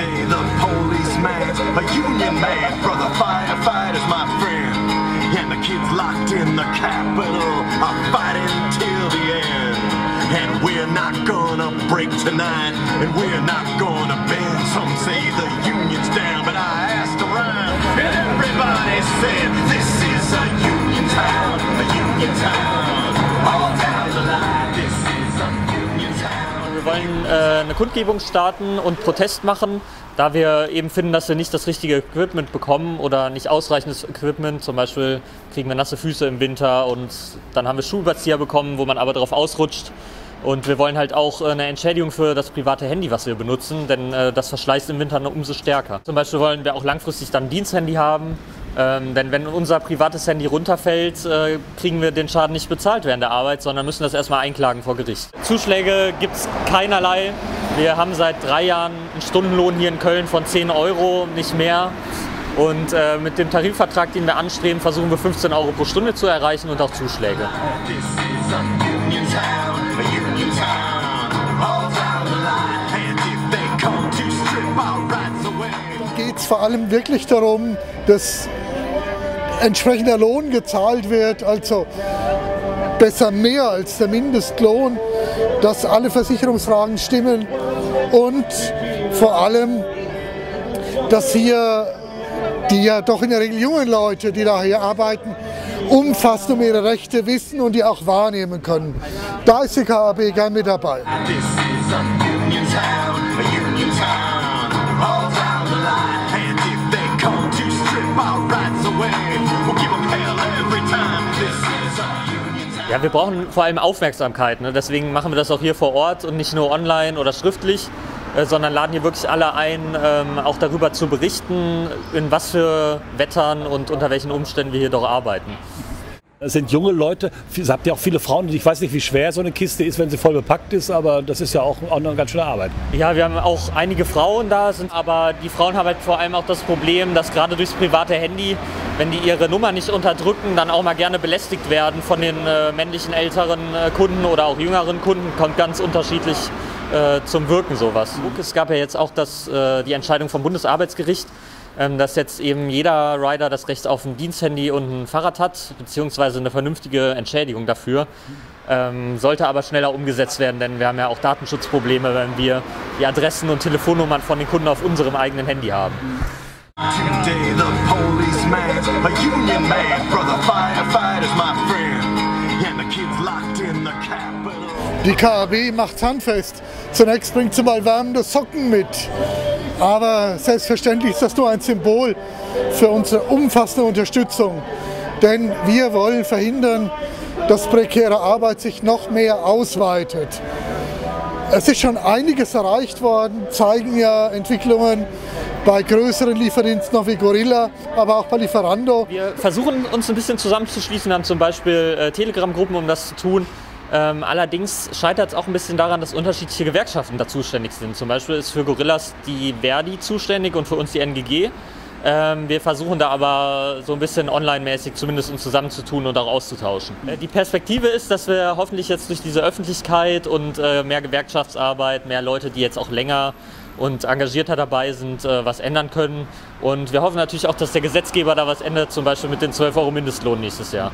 Today the policeman's a union man the firefighters, my friend. And the kids locked in the Capitol are fighting till the end. And we're not gonna break tonight, and we're not gonna bend. Some say the wollen äh, eine Kundgebung starten und Protest machen, da wir eben finden, dass wir nicht das richtige Equipment bekommen oder nicht ausreichendes Equipment. Zum Beispiel kriegen wir nasse Füße im Winter und dann haben wir Schuhüberzieher bekommen, wo man aber darauf ausrutscht. Und wir wollen halt auch äh, eine Entschädigung für das private Handy, was wir benutzen, denn äh, das verschleißt im Winter noch umso stärker. Zum Beispiel wollen wir auch langfristig dann ein Diensthandy haben, ähm, denn wenn unser privates Handy runterfällt, äh, kriegen wir den Schaden nicht bezahlt während der Arbeit, sondern müssen das erstmal einklagen vor Gericht. Zuschläge gibt es keinerlei. Wir haben seit drei Jahren einen Stundenlohn hier in Köln von 10 Euro, nicht mehr. Und äh, mit dem Tarifvertrag, den wir anstreben, versuchen wir 15 Euro pro Stunde zu erreichen und auch Zuschläge. Geht es vor allem wirklich darum, dass entsprechender Lohn gezahlt wird, also besser mehr als der Mindestlohn, dass alle Versicherungsfragen stimmen und vor allem, dass hier die ja doch in der Regel jungen Leute, die da hier arbeiten, umfassend um ihre Rechte wissen und die auch wahrnehmen können. Da ist die KAB gern mit dabei. Ja, wir brauchen vor allem Aufmerksamkeit. Ne? Deswegen machen wir das auch hier vor Ort und nicht nur online oder schriftlich, äh, sondern laden hier wirklich alle ein, ähm, auch darüber zu berichten, in was für Wettern und unter welchen Umständen wir hier doch arbeiten. Das sind junge Leute. Ihr habt ja auch viele Frauen. Ich weiß nicht, wie schwer so eine Kiste ist, wenn sie voll bepackt ist, aber das ist ja auch, auch eine ganz schöne Arbeit. Ja, wir haben auch einige Frauen da, sind, aber die Frauen haben halt vor allem auch das Problem, dass gerade durchs private Handy, wenn die ihre Nummer nicht unterdrücken, dann auch mal gerne belästigt werden von den äh, männlichen älteren äh, Kunden oder auch jüngeren Kunden. Kommt ganz unterschiedlich äh, zum Wirken sowas. Es gab ja jetzt auch das, äh, die Entscheidung vom Bundesarbeitsgericht, dass jetzt eben jeder Rider das Recht auf ein Diensthandy und ein Fahrrad hat, beziehungsweise eine vernünftige Entschädigung dafür. Ähm, sollte aber schneller umgesetzt werden, denn wir haben ja auch Datenschutzprobleme, wenn wir die Adressen und Telefonnummern von den Kunden auf unserem eigenen Handy haben. Today the policeman's a union man for the firefighters, my friend. And the kids locked in the Capitol. Die KAB macht handfest. Zunächst bringt sie mal wärmende Socken mit. Aber selbstverständlich ist das nur ein Symbol für unsere umfassende Unterstützung. Denn wir wollen verhindern, dass prekäre Arbeit sich noch mehr ausweitet. Es ist schon einiges erreicht worden, zeigen ja Entwicklungen bei größeren Lieferdiensten wie Gorilla, aber auch bei Lieferando. Wir versuchen uns ein bisschen zusammenzuschließen, haben zum Beispiel äh, Telegram-Gruppen, um das zu tun. Ähm, allerdings scheitert es auch ein bisschen daran, dass unterschiedliche Gewerkschaften da zuständig sind. Zum Beispiel ist für Gorillas die Verdi zuständig und für uns die NGG. Ähm, wir versuchen da aber so ein bisschen online-mäßig zumindest uns zusammenzutun und auch auszutauschen. Äh, die Perspektive ist, dass wir hoffentlich jetzt durch diese Öffentlichkeit und äh, mehr Gewerkschaftsarbeit, mehr Leute, die jetzt auch länger und engagierter dabei sind, äh, was ändern können. Und wir hoffen natürlich auch, dass der Gesetzgeber da was ändert, zum Beispiel mit den 12 Euro Mindestlohn nächstes Jahr.